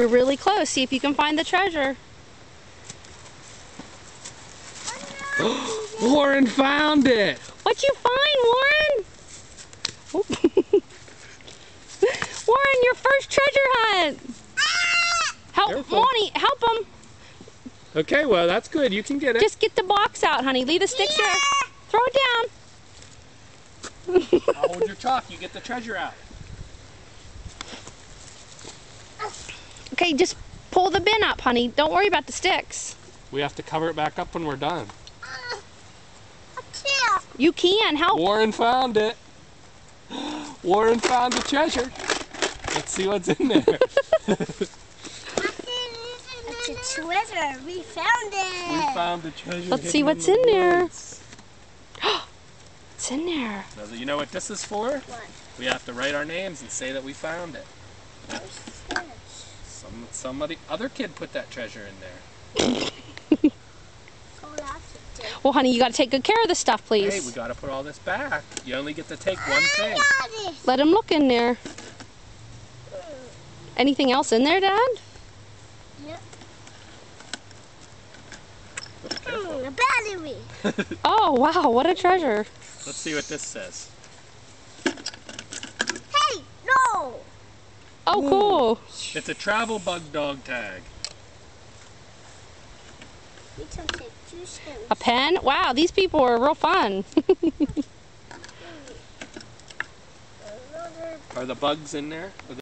You're really close. See if you can find the treasure. Warren found it. What'd you find, Warren? Warren, your first treasure hunt. Help, Careful. Monte, help him. Okay, well that's good. You can get it. Just get the box out, honey. Leave the sticks there. Throw it down. I'll hold your chalk. You get the treasure out. Okay, just pull the bin up, honey. Don't worry about the sticks. We have to cover it back up when we're done. You can help. Warren found it. Warren found the treasure. Let's see what's in there. It's a treasure. We found it. We found the treasure. Let's see what's the in there. It's in there. Now, you know what this is for? What? We have to write our names and say that we found it. Where's the Some somebody other kid put that treasure in there. Oh, that's a dig. Well, honey, you got to take good care of the stuff, please. Hey, we got to put all this back. You only get to take one thing. I got it. Let him look in there. Anything else in there, Dad? Yep. Mm, a battery. Oh, wow. What a treasure. Let's see what this says. Hey, no. Oh, cool. It's a travel bug dog tag. We can take two stems. A pen? Wow, these people are real fun. Are the bugs in there? Are